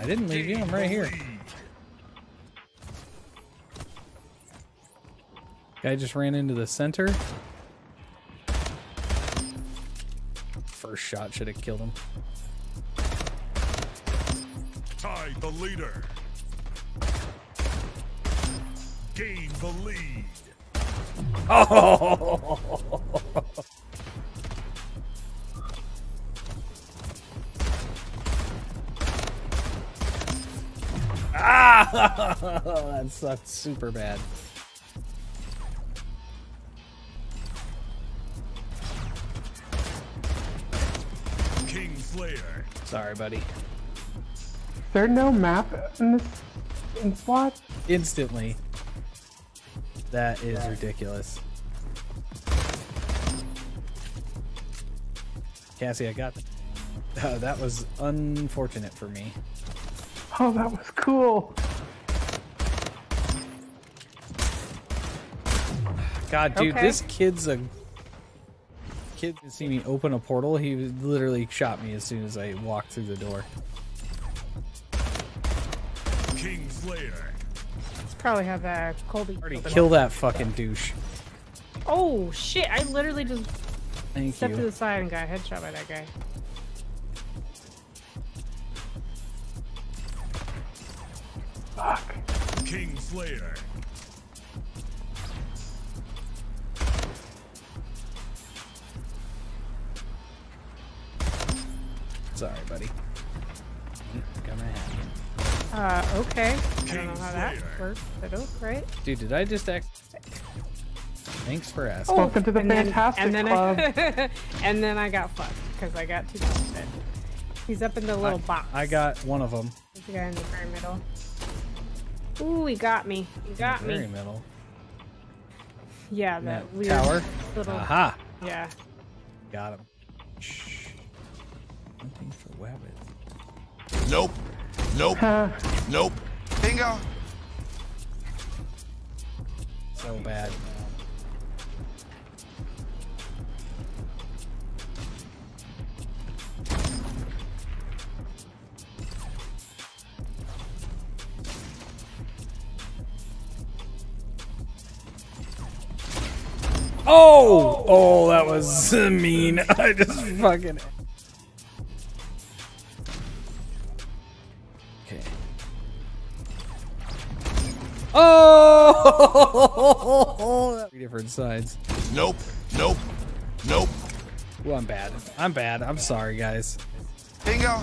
I didn't leave you. I'm right here. Guy just ran into the center. First shot should have killed him. Tied the leader. Gain the lead. Oh! that sucked super bad. King Slayer. Sorry, buddy. Is there no map in this in SWAT? Instantly. That is ridiculous. Cassie, I got uh, that was unfortunate for me. Oh, that was cool. God, dude, Okay. this kid's a kid. can See me open a portal. He literally shot me as soon as I walked through the door. King Slayer. Probably have a Colby. Already kill that fucking douche. Oh shit! I literally just Thank stepped to the side and got a headshot by that guy. Fuck. King Slayer. Sorry, buddy. Gonna happen. Uh, okay. I don't know how that Slayer. works, but oh, right. Dude, did I just act? Thanks for asking. Welcome to the and then- Fantastic and then Club. I, and then I got fucked because I got too confident. He's up in the little box. I got one of them. There's the guy in the very middle. Ooh, he got me. He got Very me. middle. Yeah, that that weird tower. little. Aha! Yeah. Got him. Shh. Hunting for weapons. Nope. Nope. Huh. Nope. Bingo. So bad. Oh! Oh, that was mean. I just fucking. Okay. Oh! Three different sides. Nope. Nope. Nope. Well, I'm bad. I'm bad. I'm sorry, guys. Bingo.